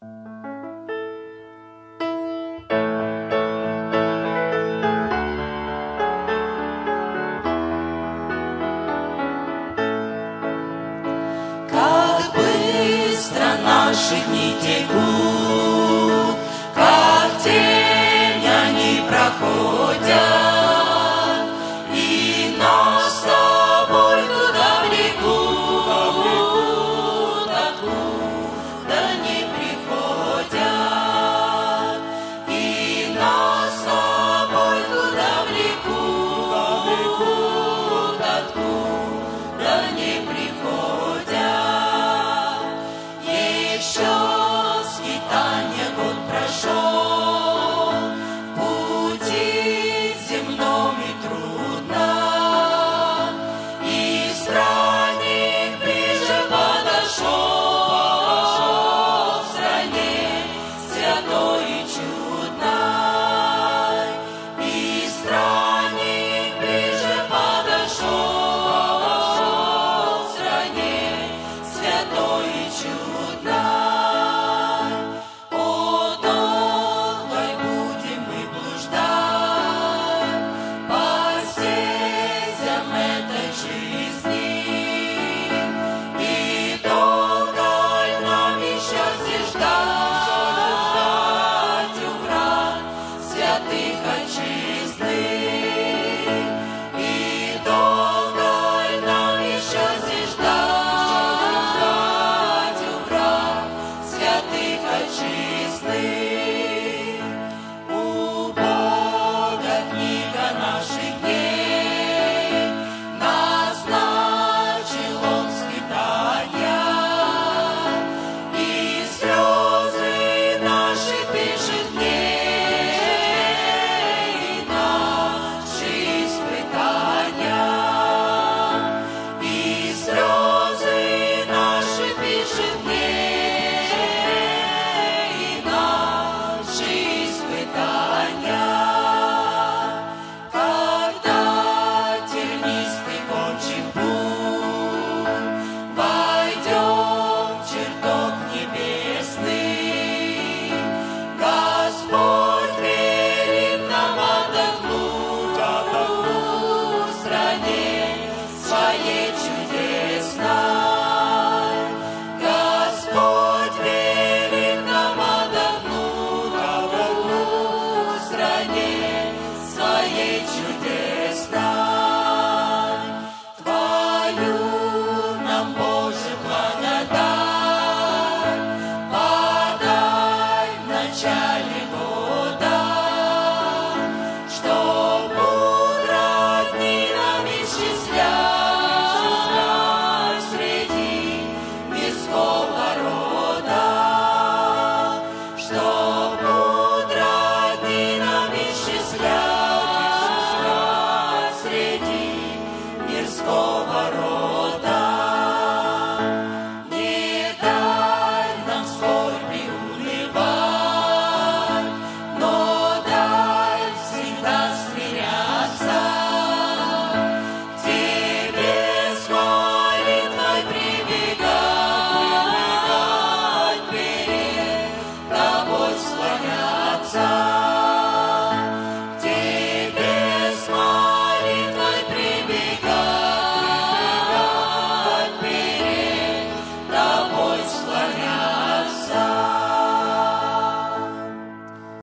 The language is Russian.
Как быстро наши дни текут, как тень они проходят. salvation. Jesus. wszystko warunki.